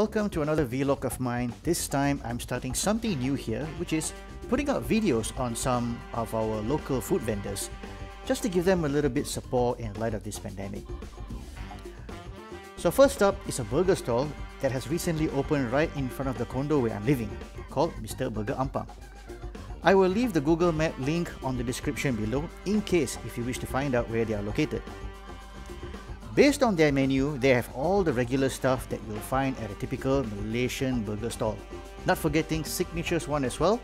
Welcome to another vlog of mine. This time I'm starting something new here, which is putting out videos on some of our local food vendors, just to give them a little bit support in light of this pandemic. So first up is a burger stall that has recently opened right in front of the condo where I'm living, called Mr. Burger Ampang. I will leave the Google Map link on the description below in case if you wish to find out where they are located. Based on their menu, they have all the regular stuff that you'll find at a typical Malaysian burger stall. Not forgetting signatures one as well,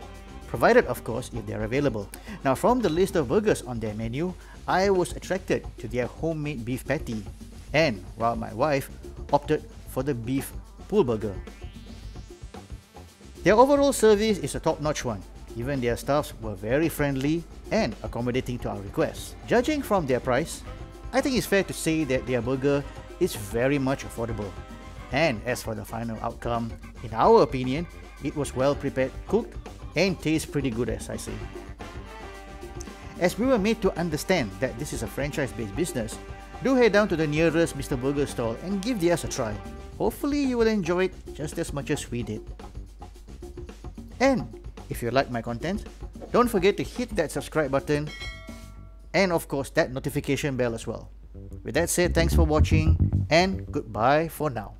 provided of course if they're available. Now from the list of burgers on their menu, I was attracted to their homemade beef patty and while my wife opted for the beef pulled burger. Their overall service is a top-notch one. Even their staffs were very friendly and accommodating to our requests. Judging from their price, I think it's fair to say that their burger is very much affordable. And as for the final outcome, in our opinion, it was well prepared, cooked, and tastes pretty good as I say. As we were made to understand that this is a franchise-based business, do head down to the nearest Mr. Burger stall and give theirs a try. Hopefully you will enjoy it just as much as we did. And if you like my content, don't forget to hit that subscribe button and of course that notification bell as well. With that said, thanks for watching and goodbye for now.